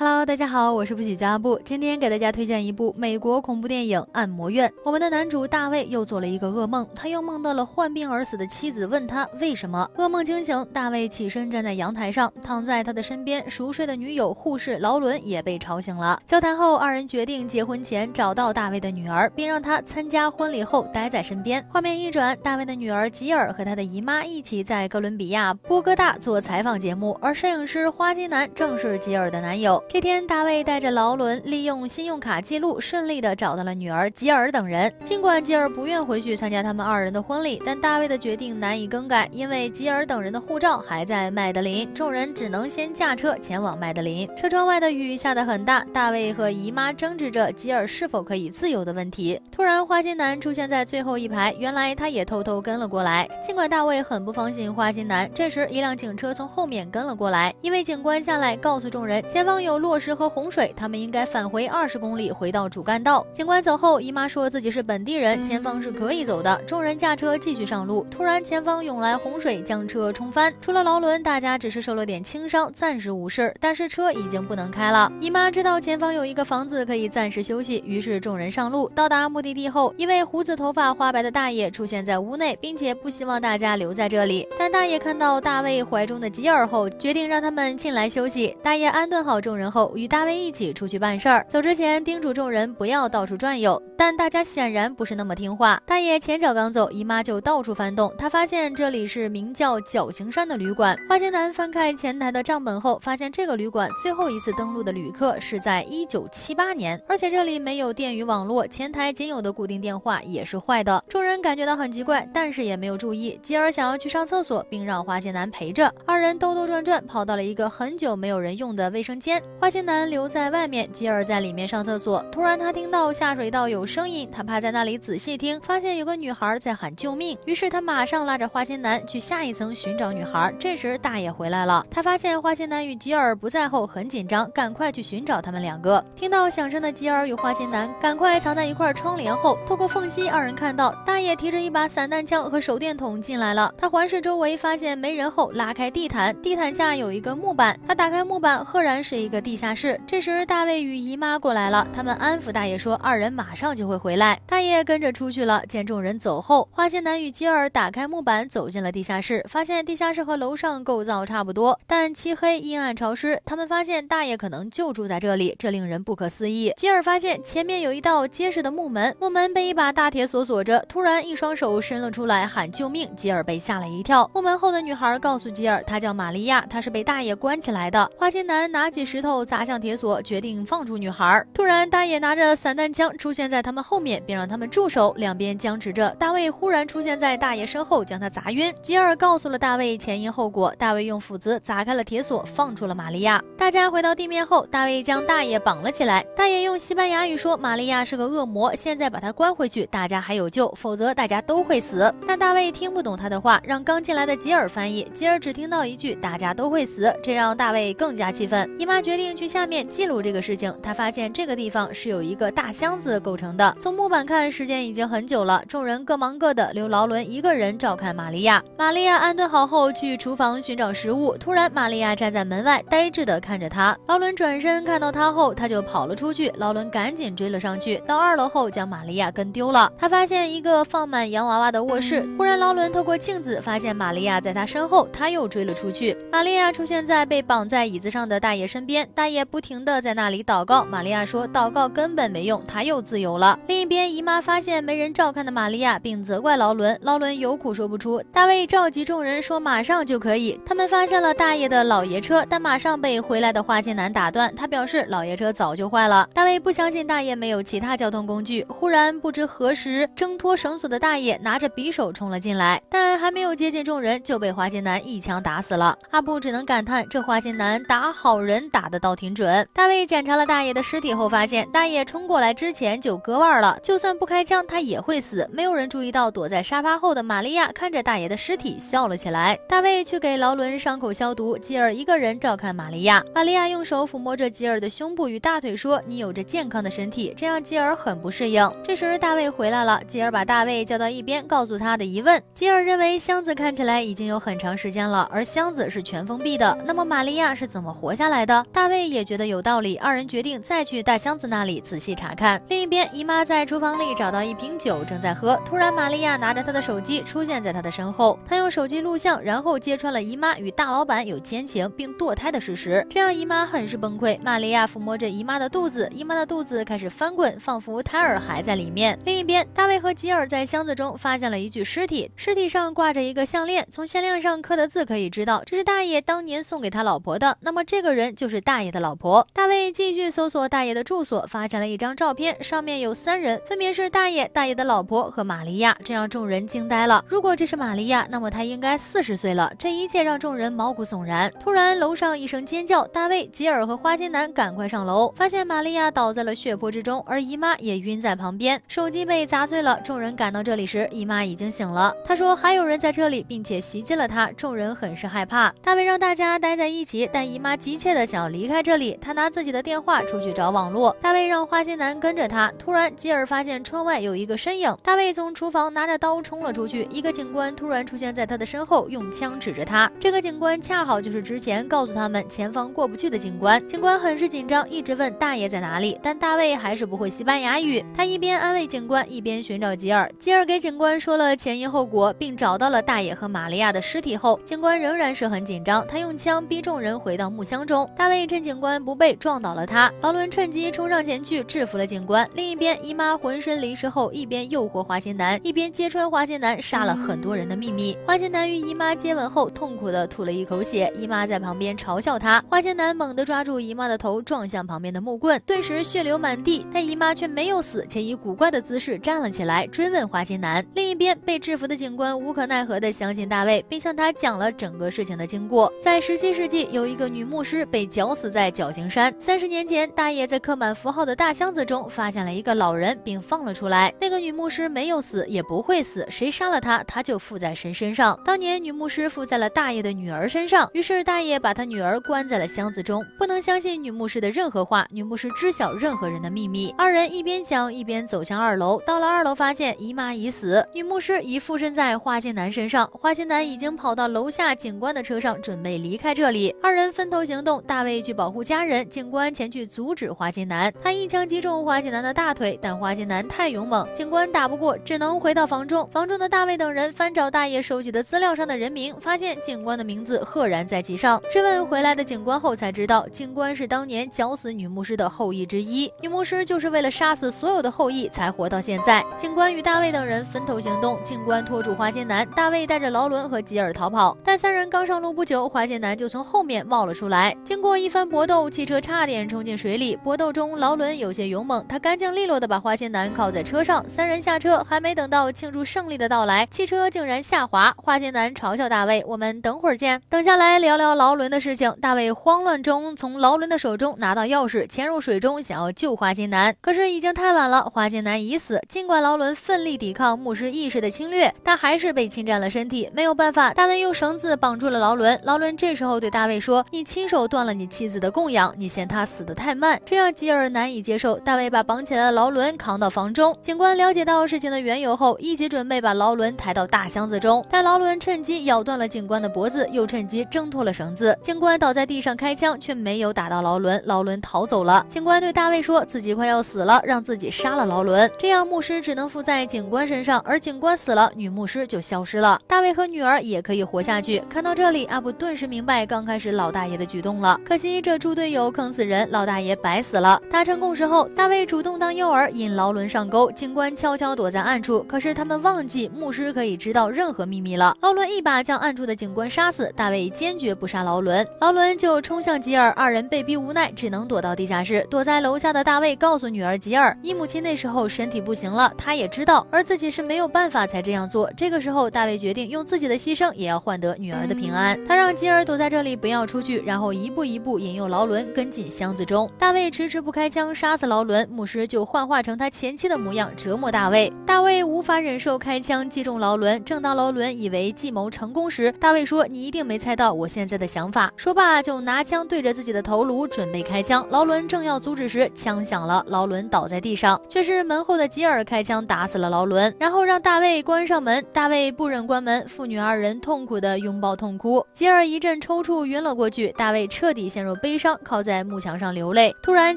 Hello，大家好，我是不喜加布，今天给大家推荐一部美国恐怖电影《按摩院》。我们的男主大卫又做了一个噩梦，他又梦到了患病而死的妻子，问他为什么。噩梦惊醒，大卫起身站在阳台上，躺在他的身边熟睡的女友护士劳伦也被吵醒了。交谈后，二人决定结婚前找到大卫的女儿，并让她参加婚礼后待在身边。画面一转，大卫的女儿吉尔和他的姨妈一起在哥伦比亚波哥大做采访节目，而摄影师花金男正是吉尔的男友。这天，大卫带着劳伦，利用信用卡记录，顺利的找到了女儿吉尔等人。尽管吉尔不愿回去参加他们二人的婚礼，但大卫的决定难以更改，因为吉尔等人的护照还在麦德林。众人只能先驾车前往麦德林。车窗外的雨下得很大，大卫和姨妈争执着吉尔是否可以自由的问题。突然，花心男出现在最后一排，原来他也偷偷跟了过来。尽管大卫很不放心花心男，这时一辆警车从后面跟了过来，一位警官下来告诉众人，前方有落石。和洪水，他们应该返回二十公里，回到主干道。警官走后，姨妈说自己是本地人，前方是可以走的。众人驾车继续上路，突然前方涌来洪水，将车冲翻。除了劳伦，大家只是受了点轻伤，暂时无事。但是车已经不能开了。姨妈知道前方有一个房子可以暂时休息，于是众人上路。到达目的地后，一位胡子头发花白的大爷出现在屋内，并且不希望大家留在这里。但大爷看到大卫怀中的吉尔后，决定让他们进来休息。大爷安顿好众人后，与大卫一起出去办事儿，走之前叮嘱众人不要到处转悠，但大家显然不是那么听话。大爷前脚刚走，姨妈就到处翻动。他发现这里是名叫绞刑山的旅馆。花心男翻开前台的账本后，发现这个旅馆最后一次登录的旅客是在一九七八年，而且这里没有电与网络，前台仅有的固定电话也是坏的。众人感觉到很奇怪，但是也没有注意。吉尔想要去上厕所，并让花心男陪着，二人兜兜转转跑到了一个很久没有人用的卫生间。花心男留在。外面，吉尔在里面上厕所。突然，他听到下水道有声音，他趴在那里仔细听，发现有个女孩在喊救命。于是他马上拉着花心男去下一层寻找女孩。这时大爷回来了，他发现花心男与吉尔不在后，很紧张，赶快去寻找他们两个。听到响声的吉尔与花心男赶快藏在一块窗帘后，透过缝隙，二人看到大爷提着一把散弹枪和手电筒进来了。他环视周围，发现没人后，拉开地毯，地毯下有一个木板，他打开木板，赫然是一个地下室。这时。大卫与姨妈过来了，他们安抚大爷说，二人马上就会回来。大爷跟着出去了。见众人走后，花心男与吉尔打开木板，走进了地下室，发现地下室和楼上构造差不多，但漆黑、阴暗、潮湿。他们发现大爷可能就住在这里，这令人不可思议。吉尔发现前面有一道结实的木门，木门被一把大铁锁锁着。突然，一双手伸了出来，喊救命！吉尔被吓了一跳。木门后的女孩告诉吉尔，她叫玛利亚，她是被大爷关起来的。花心男拿起石头砸向铁锁。决定放出女孩。突然，大爷拿着散弹枪出现在他们后面，并让他们住手。两边僵持着。大卫忽然出现在大爷身后，将他砸晕。吉尔告诉了大卫前因后果。大卫用斧子砸开了铁锁，放出了玛利亚。大家回到地面后，大卫将大爷绑了起来。大爷用西班牙语说：“玛利亚是个恶魔，现在把她关回去，大家还有救，否则大家都会死。”但大卫听不懂他的话，让刚进来的吉尔翻译。吉尔只听到一句：“大家都会死。”这让大卫更加气愤。姨妈决定去下面记。录这个事情，他发现这个地方是有一个大箱子构成的。从木板看，时间已经很久了。众人各忙各的，留劳伦一个人照看玛利亚。玛利亚安顿好后，去厨房寻找食物。突然，玛利亚站在门外，呆滞的看着他。劳伦转身看到他后，他就跑了出去。劳伦赶紧追了上去，到二楼后将玛利亚跟丢了。他发现一个放满洋娃娃的卧室。忽然，劳伦透过镜子发现玛利亚在他身后，他又追了出去。玛利亚出现在被绑在椅子上的大爷身边，大爷不停的。在那里祷告，玛利亚说祷告根本没用，他又自由了。另一边，姨妈发现没人照看的玛利亚，并责怪劳伦。劳伦有苦说不出。大卫召集众人说马上就可以。他们发现了大爷的老爷车，但马上被回来的花钱男打断。他表示老爷车早就坏了。大卫不相信大爷没有其他交通工具。忽然，不知何时挣脱绳索的大爷拿着匕首冲了进来，但还没有接近众人就被花钱男一枪打死了。阿布只能感叹这花钱男打好人打的倒挺准。大卫检查了大爷的尸体后，发现大爷冲过来之前就割腕了。就算不开枪，他也会死。没有人注意到躲在沙发后的玛利亚看着大爷的尸体笑了起来。大卫去给劳伦伤口消毒，吉尔一个人照看玛利亚。玛利亚用手抚摸着吉尔的胸部与大腿，说：“你有着健康的身体。”这让吉尔很不适应。这时大卫回来了，吉尔把大卫叫到一边，告诉他的疑问。吉尔认为箱子看起来已经有很长时间了，而箱子是全封闭的。那么玛利亚是怎么活下来的？大大卫也觉得有道理，二人决定再去大箱子那里仔细查看。另一边，姨妈在厨房里找到一瓶酒，正在喝。突然，玛利亚拿着她的手机出现在她的身后，她用手机录像，然后揭穿了姨妈与大老板有奸情并堕胎的事实，这让姨妈很是崩溃。玛利亚抚摸着姨妈的肚子，姨妈的肚子开始翻滚，仿佛胎儿还在里面。另一边，大卫和吉尔在箱子中发现了一具尸体，尸体上挂着一个项链，从项链上刻的字可以知道，这是大爷当年送给他老婆的。那么这个人就是大大爷的老婆。大卫继续搜索大爷的住所，发现了一张照片，上面有三人，分别是大爷、大爷的老婆和玛利亚，这让众人惊呆了。如果这是玛利亚，那么她应该四十岁了。这一切让众人毛骨悚然。突然，楼上一声尖叫，大卫、吉尔和花心男赶快上楼，发现玛利亚倒在了血泊之中，而姨妈也晕在旁边，手机被砸碎了。众人赶到这里时，姨妈已经醒了。她说还有人在这里，并且袭击了她。众人很是害怕。大卫让大家待在一起，但姨妈急切的想要离开这里。他拿自己的电话出去找网络。大卫让花心男跟着他。突然，吉尔发现窗外有一个身影。大卫从厨房拿着刀冲了出去。一个警官突然出现在他的身后，用枪指着他。这个警官恰好就是之前告诉他们前方过不去的警官。警官很是紧张，一直问大爷在哪里。但大卫还是不会西班牙语。他一边安慰警官，一边寻找吉尔。吉尔给警官说了前因后果，并找到了大爷和玛利亚的尸体后，警官仍然是很紧张。他用枪逼众人回到木箱中。大卫这警官不备撞倒了他。劳伦趁机冲上前去制服了警官。另一边，姨妈浑身淋湿后，一边诱惑花心男，一边揭穿花心男杀了很多人的秘密。花心男与姨妈接吻后，痛苦的吐了一口血。姨妈在旁边嘲笑他。花心男猛地抓住姨妈的头，撞向旁边的木棍，顿时血流满地。但姨妈却没有死，且以古怪的姿势站了起来，追问花心男。另一边，被制服的警官无可奈何的相信大卫，并向他讲了整个事情的经过。在十七世纪，有一个女牧师被绞死在绞刑山。三十年前，大爷在刻满符号的大箱子中发现了一个老人，并放了出来。那个女牧师没有死，也不会死。谁杀了她，她就附在谁身上。当年女牧师附在了大爷的女儿身上，于是大爷把他女儿关在了箱子中，不能相信女牧师的任何话。女牧师知晓任何人的秘密。二人一边讲一边走向二楼。到了二楼，发现姨妈已死，女牧师已附身在花心男身上。花心男已经跑到楼下警官的车上，准备离开这里。二人分头行动，大卫去保护家人，警官前去阻止花心男。他一枪击中花心男的大腿，但花心男太勇猛，警官打不过，只能回到房中。房中的大卫等人翻找大爷收集的资料上的人名，发现警官的名字赫然在其上。质问回来的警官后才知道，警官是当年绞死女牧师的后裔之一。女牧师就是为了杀死所有的后裔才活到现在。警官与大卫等人分头行动，警官拖住花心男，大卫带着劳伦和吉尔逃跑。但三人刚上路不久，花心男就从后面冒了出来。经过一番搏斗，汽车差点冲进水里。搏斗中，劳伦有些勇猛，他干净利落地把花心男铐在车上。三人下车，还没等到庆祝胜利的到来，汽车竟然下滑。花心男嘲笑大卫：“我们等会儿见。”等下来聊聊劳伦的事情。大卫慌乱中从劳伦的手中拿到钥匙，潜入水中想要救花心男，可是已经太晚了，花心男已死。尽管劳伦奋力抵抗牧师意识的侵略，但还是被侵占了身体。没有办法，大卫用绳子绑住了劳伦。劳伦这时候对大卫说：“你亲手断了你妻子的供养，你嫌他死得太慢。”这让吉尔难以接受。大卫把绑起来的劳伦扛到房中。警官了解到事情的缘由后，一起准备把劳伦抬到大箱子中。但劳伦趁机咬断了警官的脖子，又趁机挣脱了绳子。警官倒在地上开枪，却没有打到劳伦。劳伦逃走了。警官对大卫说自己快要死了，让自己杀了劳伦。这样牧师只能附在警官身上，而警官死了，女牧师就消失了。大卫和女儿也可以活下去。看到这里，阿布顿时明白刚开始老大爷的举动了。可惜这猪队友坑死人，老大爷白死了。达成共识后，大卫主动当诱饵，引劳伦上钩。警官悄悄躲在暗处，可是他们忘记牧师可以知道任何秘密了。劳伦一把将暗处的警官杀死，大卫坚决不杀劳伦，劳伦就冲向吉尔，二人被逼无奈，只能躲到地下室。躲在楼下的大卫告诉女儿吉尔：“你母亲那时候身体不行了，他也知道，而自己是没有办法才这样做。”这个时候，大卫决定用自己的牺牲也要换得女儿的平安。他让吉尔躲在这里，不要出去，然后一步一步引引诱劳伦跟进箱子中。大卫迟迟不开枪杀死劳伦，牧师就幻化成他前妻的模样折磨大卫。大卫无法忍受开枪击中劳伦。正当劳伦以为计谋成功时，大卫说：“你一定没猜到我现在的想法。”说罢就拿枪对着自己的头颅准备开枪。劳伦正要阻止时，枪响了，劳伦倒在地上，却是门后的吉尔开枪打死了劳伦，然后让大卫关上门。大卫不忍关门，父女二人痛苦的拥抱痛哭。吉尔一阵抽搐，晕了过去。大卫彻底陷入悲伤，靠在木墙上流泪。突然，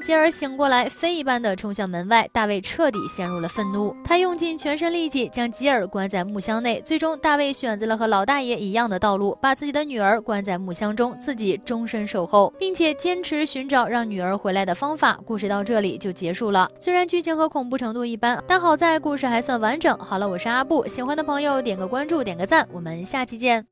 吉尔醒过来，飞一般的冲向门外。大卫彻底陷入了愤怒，他用尽全身力气将吉尔关在木箱内。最终，大卫选择了和老大爷一样的道路，把自己的女儿关在木箱中，自己终身守候，并且坚持寻找让女儿回来的方法。故事到这里就结束了。虽然剧情和恐怖程度一般，但好在故事还算完整。好了，我是阿布，喜欢的朋友点个关注，点个赞，我们下期见。